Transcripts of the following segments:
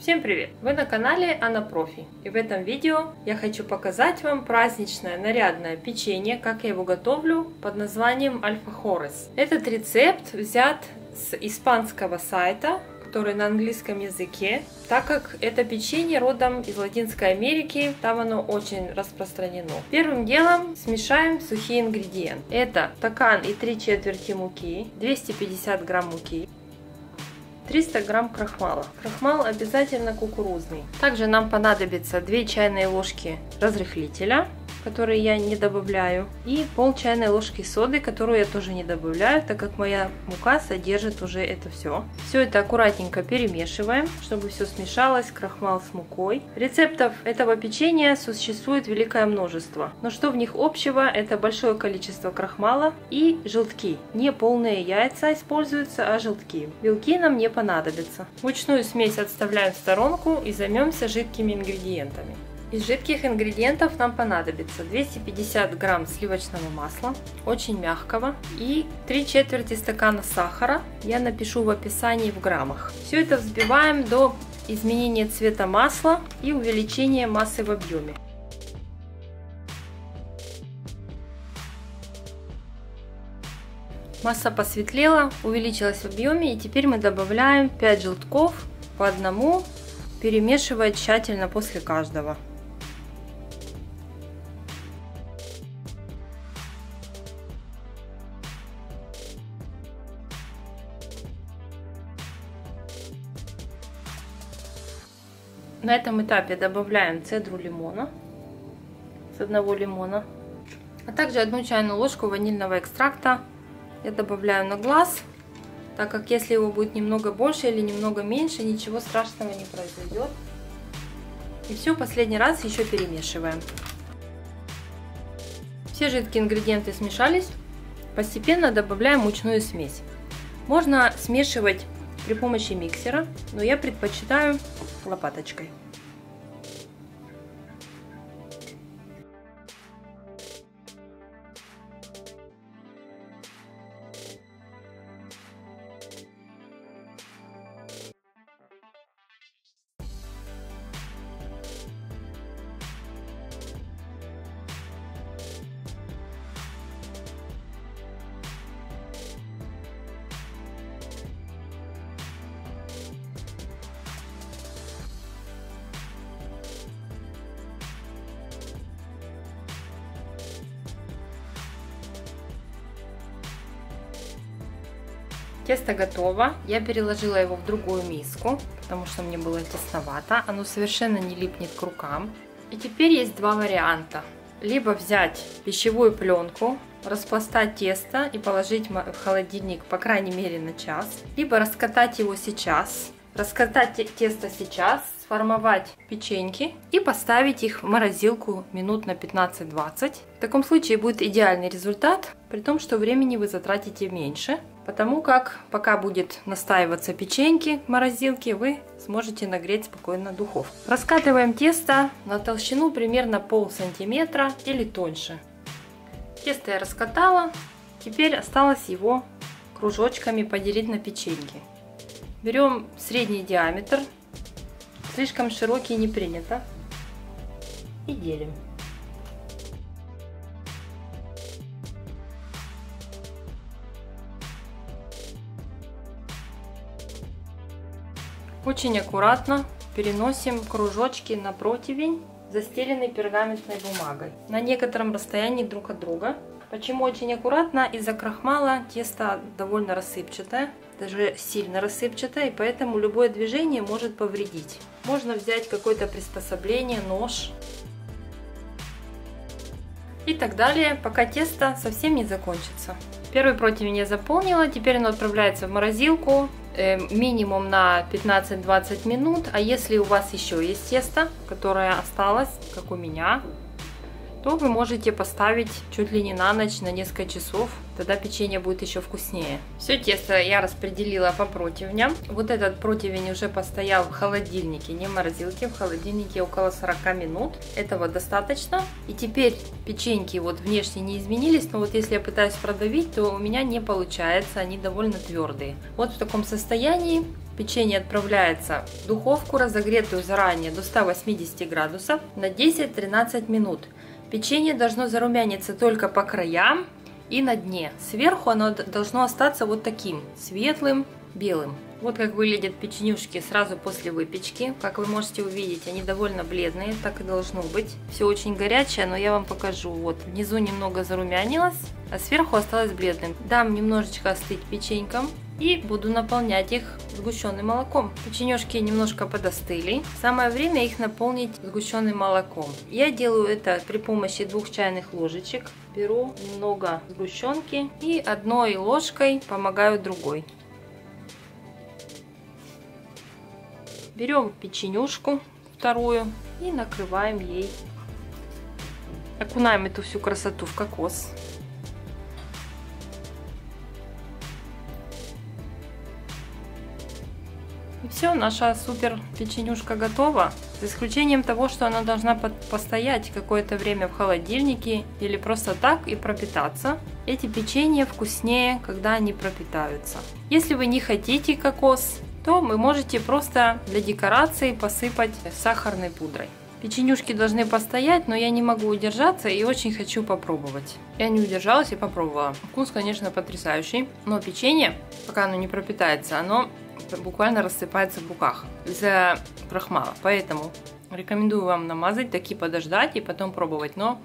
Всем привет! Вы на канале Анна Профи и в этом видео я хочу показать вам праздничное нарядное печенье, как я его готовлю под названием Альфа Хорес. Этот рецепт взят с испанского сайта, который на английском языке, так как это печенье родом из Латинской Америки, там оно очень распространено. Первым делом смешаем сухие ингредиенты. Это стакан и 3 четверти муки, 250 грамм муки, 300 грамм крахмала. Крахмал обязательно кукурузный. Также нам понадобится 2 чайные ложки разрыхлителя, которые я не добавляю, и пол чайной ложки соды, которую я тоже не добавляю, так как моя мука содержит уже это все. Все это аккуратненько перемешиваем, чтобы все смешалось, крахмал с мукой. Рецептов этого печенья существует великое множество, но что в них общего, это большое количество крахмала и желтки. Не полные яйца используются, а желтки. Белки нам не понадобятся. Мучную смесь отставляем в сторонку и займемся жидкими ингредиентами. Из жидких ингредиентов нам понадобится 250 грамм сливочного масла, очень мягкого, и 3 четверти стакана сахара. Я напишу в описании в граммах. Все это взбиваем до изменения цвета масла и увеличения массы в объеме. Масса посветлела, увеличилась в объеме, и теперь мы добавляем 5 желтков по одному, перемешивая тщательно после каждого. На этом этапе добавляем цедру лимона с одного лимона, а также одну чайную ложку ванильного экстракта я добавляю на глаз, так как если его будет немного больше или немного меньше, ничего страшного не произойдет. И все, последний раз еще перемешиваем. Все жидкие ингредиенты смешались, постепенно добавляем мучную смесь. Можно смешивать при помощи миксера, но я предпочитаю лопаточкой. Тесто готово. Я переложила его в другую миску, потому что мне было тесновато. Оно совершенно не липнет к рукам. И теперь есть два варианта. Либо взять пищевую пленку, распластать тесто и положить в холодильник по крайней мере на час. Либо раскатать его сейчас. Раскатать тесто сейчас, сформовать печеньки и поставить их в морозилку минут на 15-20. В таком случае будет идеальный результат, при том, что времени вы затратите меньше. Потому как пока будет настаиваться печеньки в морозилке, вы сможете нагреть спокойно духовку. Раскатываем тесто на толщину примерно пол сантиметра или тоньше. Тесто я раскатала, теперь осталось его кружочками поделить на печеньки. Берем средний диаметр, слишком широкий не принято, и делим. Очень аккуратно переносим кружочки на противень, застеленный пергаментной бумагой, на некотором расстоянии друг от друга. Почему очень аккуратно? Из-за крахмала тесто довольно рассыпчатое, даже сильно рассыпчатое, и поэтому любое движение может повредить. Можно взять какое-то приспособление, нож и так далее, пока тесто совсем не закончится. Первый противень я заполнила, теперь оно отправляется в морозилку минимум на 15-20 минут. А если у вас еще есть тесто, которое осталось, как у меня, то вы можете поставить чуть ли не на ночь, на несколько часов. Тогда печенье будет еще вкуснее. Все тесто я распределила по противням. Вот этот противень уже постоял в холодильнике, не в морозилке, в холодильнике около 40 минут. Этого достаточно. И теперь печеньки вот внешне не изменились, но вот если я пытаюсь продавить, то у меня не получается, они довольно твердые. Вот в таком состоянии печенье отправляется в духовку, разогретую заранее до 180 градусов на 10-13 минут. Печенье должно зарумяниться только по краям и на дне. Сверху оно должно остаться вот таким, светлым, белым. Вот как выглядят печенюшки сразу после выпечки. Как вы можете увидеть, они довольно бледные, так и должно быть. Все очень горячее, но я вам покажу. Вот внизу немного зарумянилось, а сверху осталось бледным. Дам немножечко остыть печенькам и буду наполнять их сгущенным молоком. Печенежки немножко подостыли. Самое время их наполнить сгущенным молоком. Я делаю это при помощи двух чайных ложечек. Беру немного сгущенки и одной ложкой помогаю другой. Берем печенюшку вторую и накрываем ей. Окунаем эту всю красоту в кокос. Все, наша супер печенюшка готова. За исключением того, что она должна постоять какое-то время в холодильнике или просто так и пропитаться. Эти печенья вкуснее, когда они пропитаются. Если вы не хотите кокос, то вы можете просто для декорации посыпать сахарной пудрой. Печенюшки должны постоять, но я не могу удержаться и очень хочу попробовать. Я не удержалась и попробовала. Вкус, конечно, потрясающий, но печенье, пока оно не пропитается, оно буквально рассыпается в буках из-за крахмала. Поэтому рекомендую вам намазать, таки подождать и потом пробовать. Но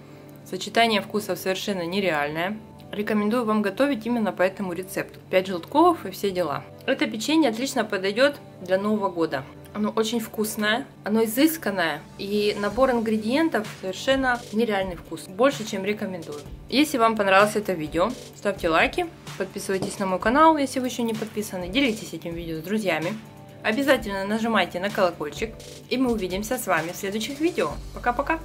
сочетание вкусов совершенно нереальное. Рекомендую вам готовить именно по этому рецепту. 5 желтков и все дела. Это печенье отлично подойдет для Нового года. Оно очень вкусное, оно изысканное, и набор ингредиентов совершенно нереальный вкус. Больше, чем рекомендую. Если вам понравилось это видео, ставьте лайки, подписывайтесь на мой канал, если вы еще не подписаны, делитесь этим видео с друзьями. Обязательно нажимайте на колокольчик, и мы увидимся с вами в следующих видео. Пока-пока!